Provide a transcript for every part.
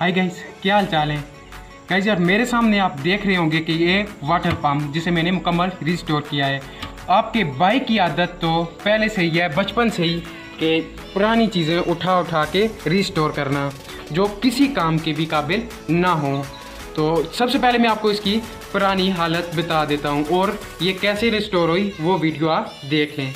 Hi guys क्या हाल चाल है? गाइस यार, मेरे सामने आप देख रहे होंगे कि ये वाटर पम्प जिसे मैंने मुकम्मल रिस्टोर किया है। आपके बाइक की आदत तो पहले से ही है, बचपन से ही कि पुरानी चीज़ें उठा उठा के रिस्टोर करना, जो किसी काम के भी काबिल ना हो। तो सबसे पहले मैं आपको इसकी पुरानी हालत बता देता हूँ और ये कैसे रिस्टोर हुई वो वीडियो आप देख। लें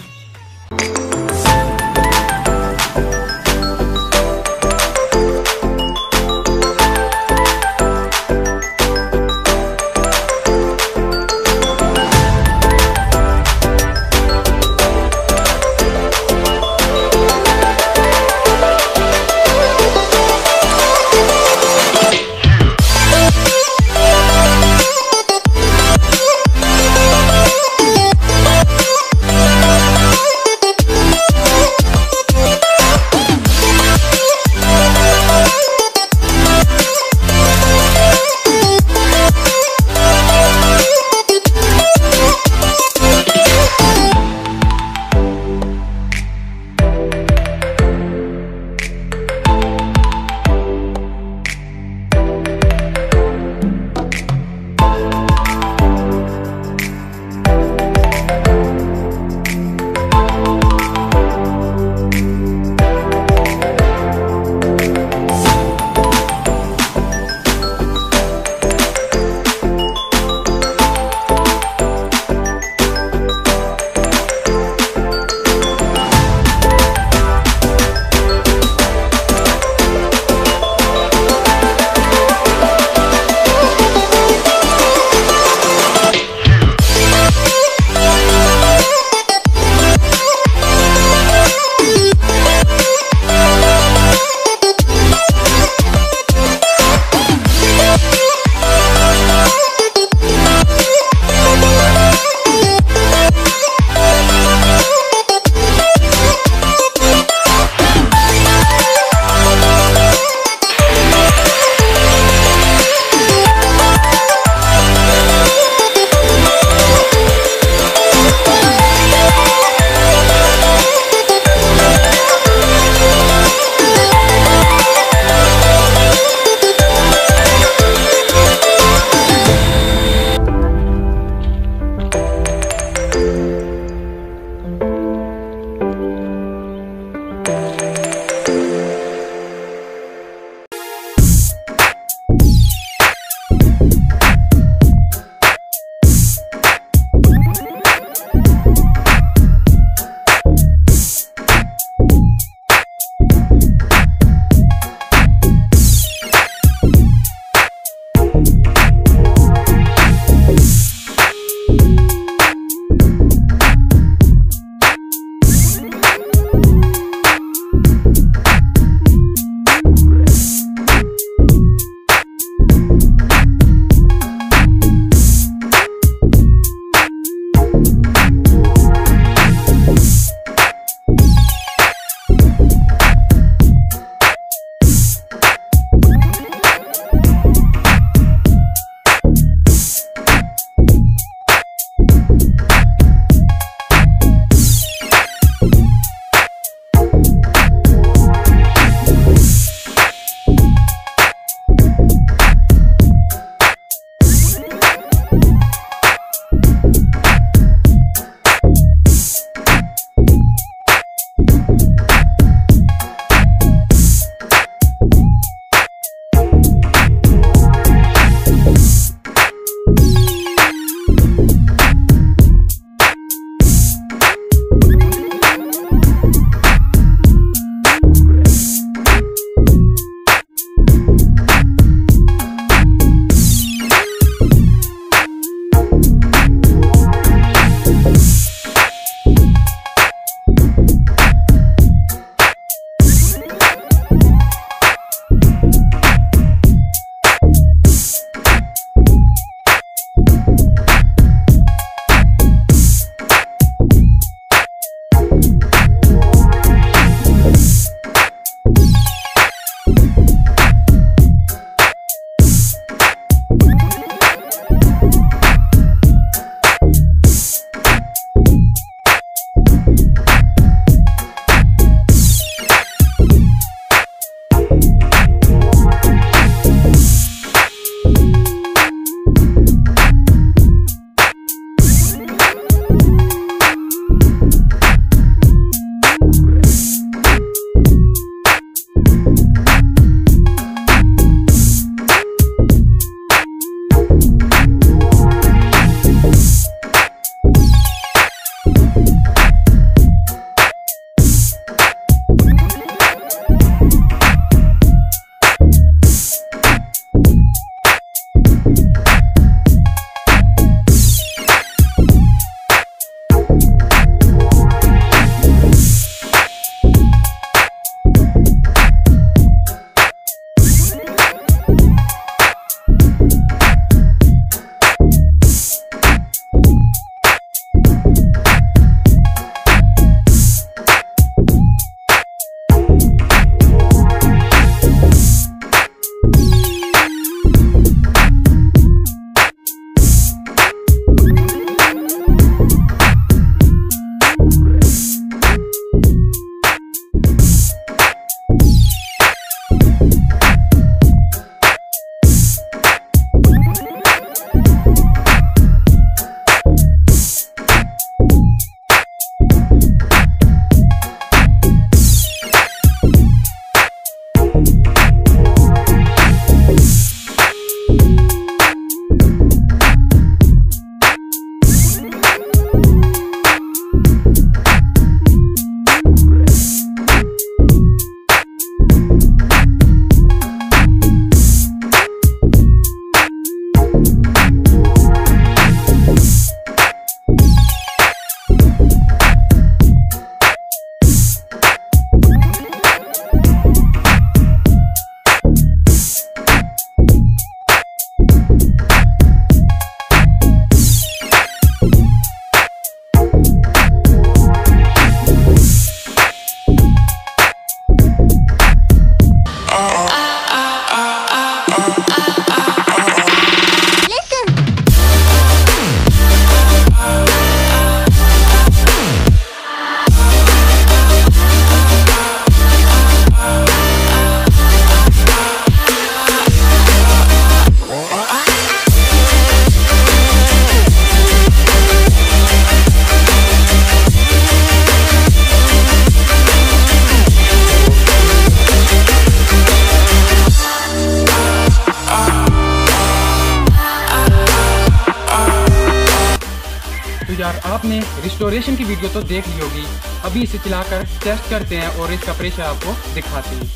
आपने रिस्टोरेशन की वीडियो तो देख ली होगी। अभी इसे चलाकर टेस्ट करते हैं और इसका प्रेशर आपको दिखाते हैं।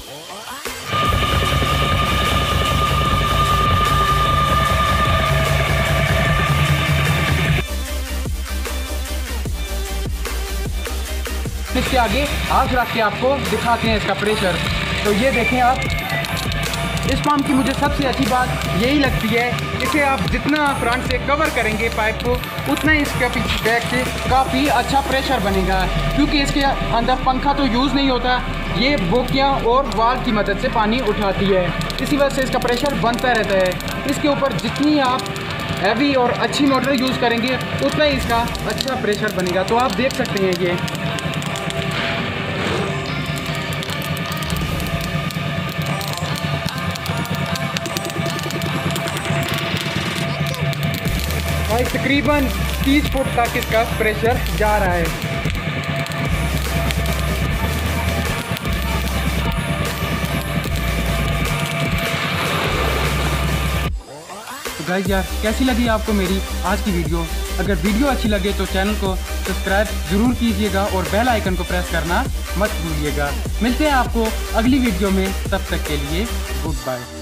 इसके आगे आग रख के आपको दिखाते हैं इसका प्रेशर तो ये देखें आप, इस पंप की मुझे सबसे अच्छी बात यही लगती है इसे आप जितना फ्रंट से कवर करेंगे पाइप को, उतना ही इसके बैक से काफ़ी अच्छा प्रेशर बनेगा। क्योंकि इसके अंदर पंखा तो यूज़ नहीं होता, ये बोकियाँ और वाल की मदद से पानी उठाती है। इसी वजह से इसका प्रेशर बनता रहता है। इसके ऊपर जितनी आप हैवी और अच्छी मोटर यूज़ करेंगे, उतना ही इसका अच्छा प्रेशर बनेगा। तो आप देख सकते हैं ये। भाई, तकरीबन 30 फुट तक इसका प्रेशर जा रहा है। तो गाइस यार, कैसी लगी आपको मेरी आज की वीडियो अगर वीडियो अच्छी लगे तो चैनल को सब्सक्राइब ज़रूर कीजिएगा और बेल आइकन को प्रेस करना मत भूलिएगा। मिलते हैं आपको अगली वीडियो में, तब तक के लिए गुड बाय